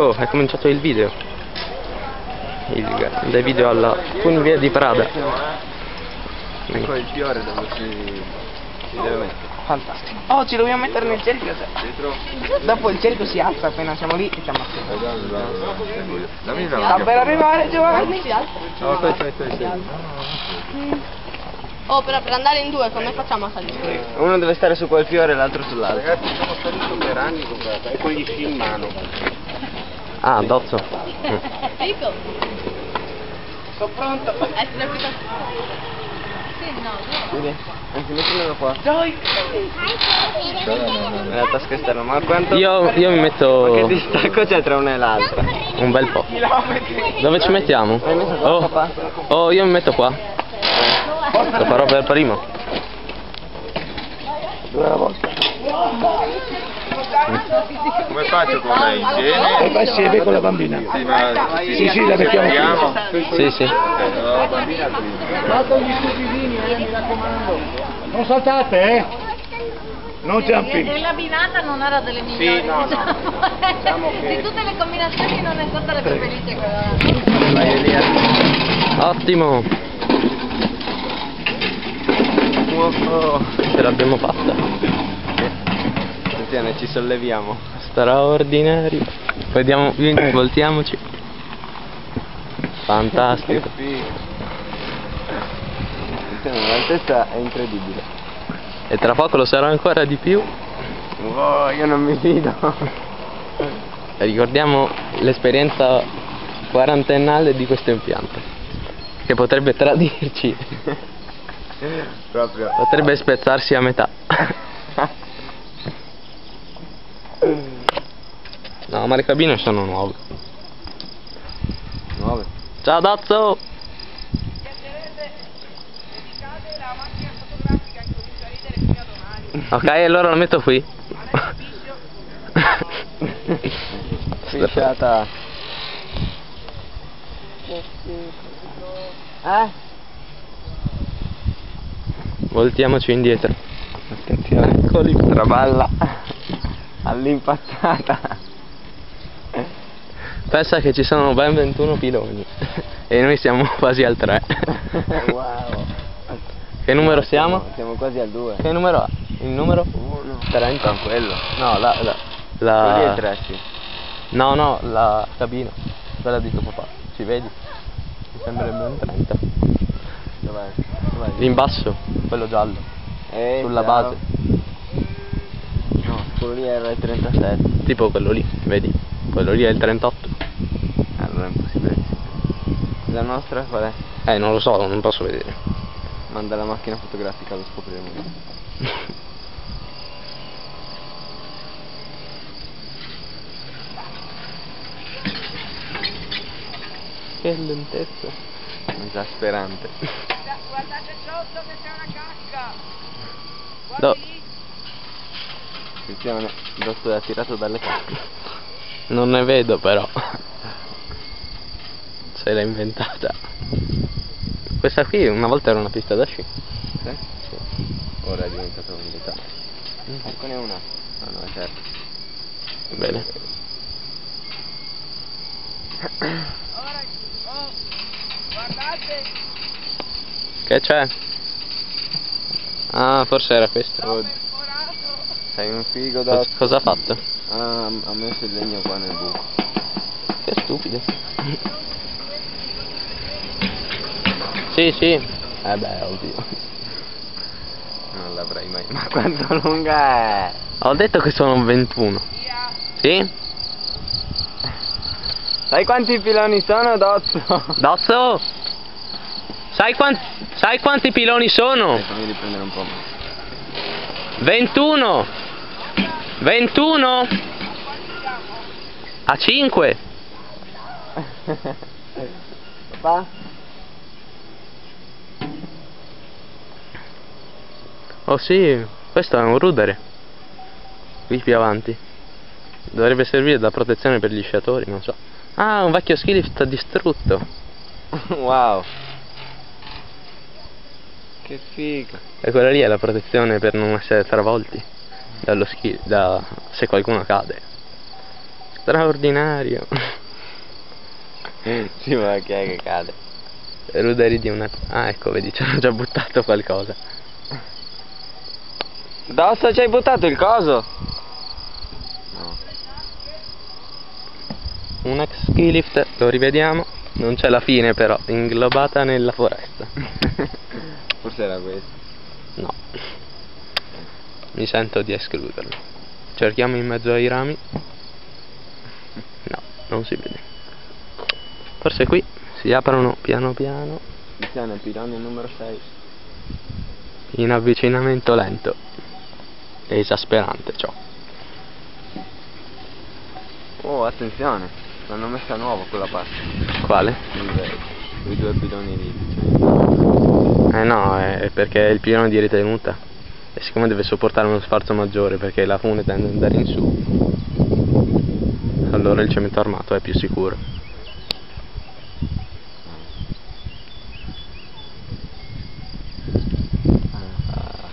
Oh, è cominciato il video. Il grande video alla funivia di Prada. Ecco il fiore dove si, si deve mettere. Fantastico. Oh, ci dobbiamo mettere nel cerchio. Dopo il cerchio si alza appena siamo lì e. Dammi una Sta per arrivare Giovanni. No, questo, questo, questo. Oh, però per andare in due come facciamo a salire? Uno deve stare su quel fiore e l'altro sull'altro. Ragazzi, siamo saliti per anni con, con gli sci in mano. Ah, Dozzo. Fico. Sono pronto. Da... Sì, no, no. Vedi? Anzi, mettimelo qua. Dai. Nella tasca esterna. Ma quanto... Io, io mi Ma che metto distacco c'è tra una e l'altra? un bel po'. Dove ci mettiamo? Oh, papà? oh io mi metto qua. Lo farò per primo. Come faccio con lei? Insieme? E vai assieme con la bambina. Sì, ma Sì, sì, la mettiamo qui. Sì, sì. No, bambina prima. Non saltate, eh? Non jumping. E la binata non era delle migliori. no, no. diciamo. Di tutte le combinazioni non è stata la più felice quella. Ottimo. Wow. Ce l'abbiamo fatta. Attenzione, ci solleviamo. Straordinario. Vediamo, voltiamoci. Fantastico. L'altezza è incredibile. E tra poco lo sarà ancora di più. Wow, io non mi fido. Ricordiamo l'esperienza quarantennale di questo impianto. Che potrebbe tradirci. Proprio. Potrebbe spezzarsi a metà. No, ma le cabine sono nuove. Nuove. Ciao Dazzo! Ok, allora lo metto qui. Fisciata. Eh? Voltiamoci indietro. Attenzione. Eccoli. Traballa. All'impazzata. Pensa che ci sono ben 21 piloni. E noi siamo quasi al 3. wow. Che numero siamo? Siamo quasi al 2. Che numero ha? Il numero? 1. 30. quello. No, la... la, Quelli è la... il 3, sì. No, no, la cabina. Quella di tuo papà. Ci vedi? Mi sembrerebbe un 30. Dov'è? Dov'è? Lì in basso, quello giallo. Eh, Sulla ciao. base. No, quello lì era il 37. Tipo quello lì, vedi? Quello lì è il 38. La nostra qual è? Eh, non lo so, non posso vedere. Manda la macchina fotografica, lo scopriremo. Che lentezza. Esasperante. Guardate sotto che c'è una cacca. Do- Attenzione, Dotto è attirato dalle cacche. non ne vedo però. Se l'ha inventata. Questa qui una volta era una pista da sci. Sì? Ora è diventato un dettaglio. Eccone una. Ah no, è certo. Bene. Ora, oh, guardate. Che c'è? Ah, forse era questo. Oh, sei un figo Cos- Dotto. cosa ha fatto? Ah, ha messo il legno qua nel buco. Che stupido. Sì, sì. Eh beh, oddio. Non l'avrei mai. Ma quanto lunga è? Ho detto che sono 21. Sì? Sai quanti piloni sono, Dotto? Dozzo? Sai, quan- sai quanti piloni sono? Fammi riprendere un po'. 21 21 A 5 Papà? Oh sì, questo è un rudere Qui più avanti Dovrebbe servire da protezione per gli sciatori, non so Ah, un vecchio ski lift distrutto wow. Che figo. E quella lì è la protezione per non essere travolti dallo ski, da, se qualcuno cade straordinario. Sì, ma chi è che cade? Ruderi di una... Ah, ecco, vedi, ci hanno già buttato qualcosa. Dosso ci hai buttato il coso? No. Un ex ski lift, lo rivediamo. Non c'è la fine però, inglobata nella foresta. Forse era questo. No. Mi sento di escluderlo. Cerchiamo in mezzo ai rami. No, non si vede. Forse qui si aprono piano piano nel pilone numero 6. in avvicinamento lento. E esasperante ciò. Oh, attenzione, l'hanno messa nuovo quella parte. Quale? I due piloni lì. Eh no, è perché è il pilone di ritenuta. E siccome deve sopportare uno sforzo maggiore perché la fune tende ad andare in su, allora il cemento armato è più sicuro. Ah,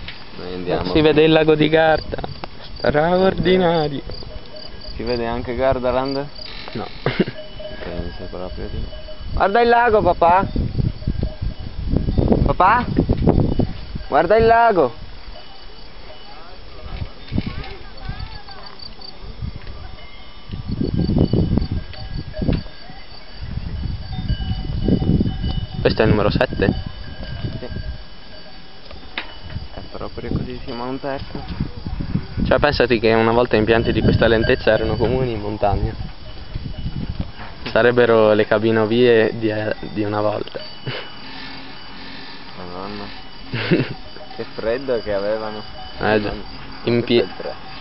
noi andiamo. Si vede il lago di Garda. Straordinario. Si vede anche Gardaland? No. Penso proprio di. Guarda il lago, papà! Papà? Guarda il lago! Questo è il numero 7? Proprio così si monta, ecco. Cioè pensati che una volta impianti di questa lentezza erano comuni in montagna. Sarebbero le cabinovie di, di una volta. Madonna. che freddo che avevano. Eh già. In pie-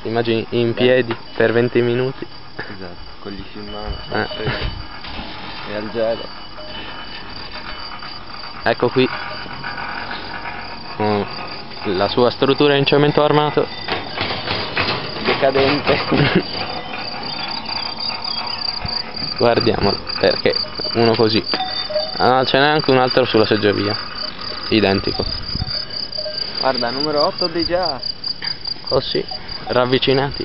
immagini in piedi per 20 minuti. Esatto, con gli in mano. Eh. E al gelo. Ecco qui. Mm, La sua struttura in cemento armato. Decadente. Guardiamolo, perché uno così. Ah, ce n'è anche un altro sulla seggiovia. Identico. Guarda, numero 8 di già. Così, ravvicinati.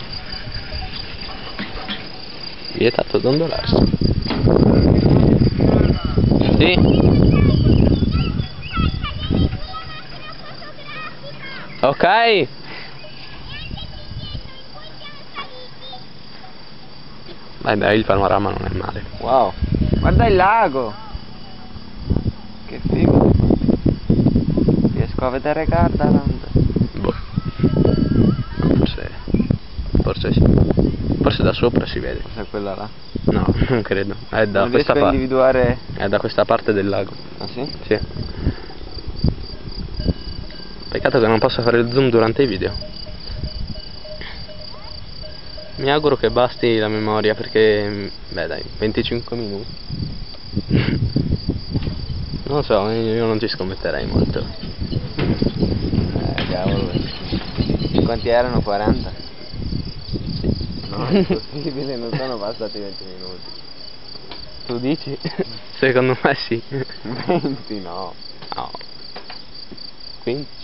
Vietato dondolarsi. Sì. Ok. Dai, il panorama non è male. Wow. Guarda il lago. Che figo. Riesco a vedere Gardaland. Boh. Forse. Forse sì. Forse da sopra si vede. Cos'è quella là? No, non credo. È da non questa parte. individuare... È da questa parte del lago. Ah sì? Sì. Peccato che non possa fare il zoom durante i video. Mi auguro che basti la memoria perché, beh dai, 25 minuti. non so, io non ci scommetterei molto. Eh, cavolo. Quanti erano? 40? Sì. No, è impossibile, non sono passati 20 minuti. Tu dici? Secondo me sì. 20 no. No. 15.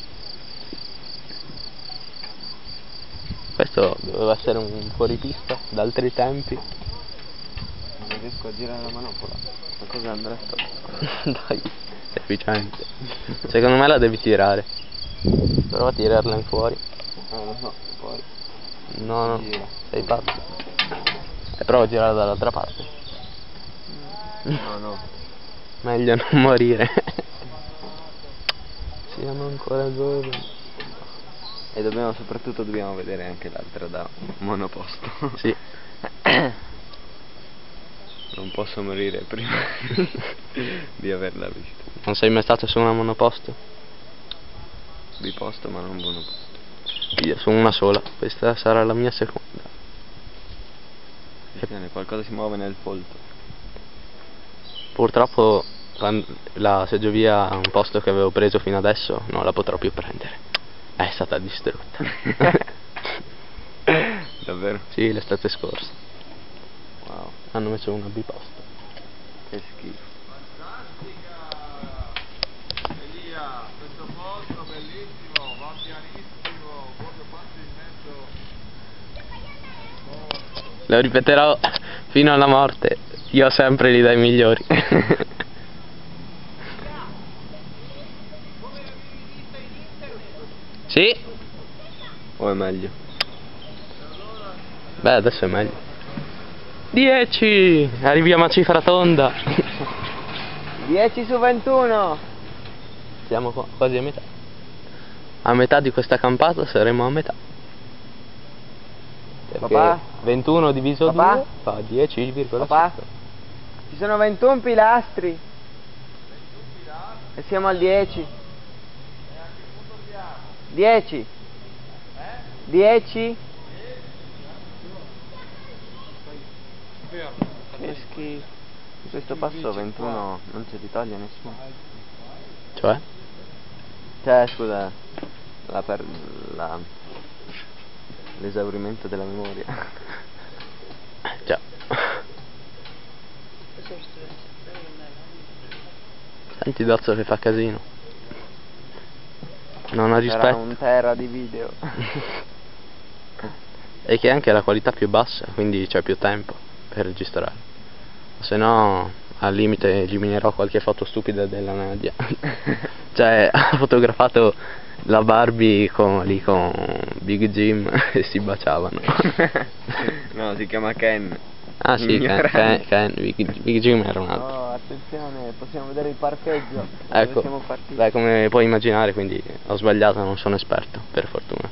Questo doveva essere un fuoripista d'altri tempi. Non riesco a girare la manopola. Ma cosa andrà sto? Dai, efficiente. Secondo me la devi tirare. Prova a tirarla in fuori. Ah, non so, poi. No, no, Gira. sei pazzo. E prova a girare dall'altra parte. No, no. Meglio non morire. Siamo ancora giovani. E dobbiamo, soprattutto dobbiamo vedere anche l'altra da monoposto. Sì. Non posso morire prima di averla vista. Non sei mai stato su una monoposto? Biposto ma non monoposto. Io su una sola. Questa sarà la mia seconda. Attenzione, qualcosa si muove nel folto. Purtroppo la seggiovia a un posto che avevo preso fino adesso non la potrò più prendere. È stata distrutta. Davvero? sì, l'estate scorsa. Wow, Hanno messo una biposto. che schifo. Elia, questo posto bellissimo, va pianissimo, proprio faccio in mezzo. Lo ripeterò Fino alla morte. Io sempre li dai migliori. sì? O è meglio? Beh, adesso è meglio. 10! Arriviamo a cifra tonda. 10 su 21! Siamo qua, quasi a metà. A metà di questa campata saremo a metà. Perché Papà? 21 diviso Papà? 2 fa 10,5. Papà? Ci sono 21 pilastri! E siamo al 10. 10. 10. Che schifo. Questo passo 21 non ce li toglie nessuno. Cioè? Cioè, scusa, la per... la... l'esaurimento della memoria. Già. Senti Dozzo che fa casino. Non ha rispetto. un tera di video. E che anche la qualità più bassa, quindi c'è più tempo per registrare. Se no, al limite eliminerò qualche foto stupida della Nadia. cioè, ha fotografato la Barbie con, lì con Big Jim e si baciavano. no, si chiama Ken. Ah sì, Ken, Ken, Big Jim era un altro. No, attenzione, possiamo vedere il parcheggio. Ecco, siamo partiti. Beh, come puoi immaginare, quindi ho sbagliato, non sono esperto, per fortuna.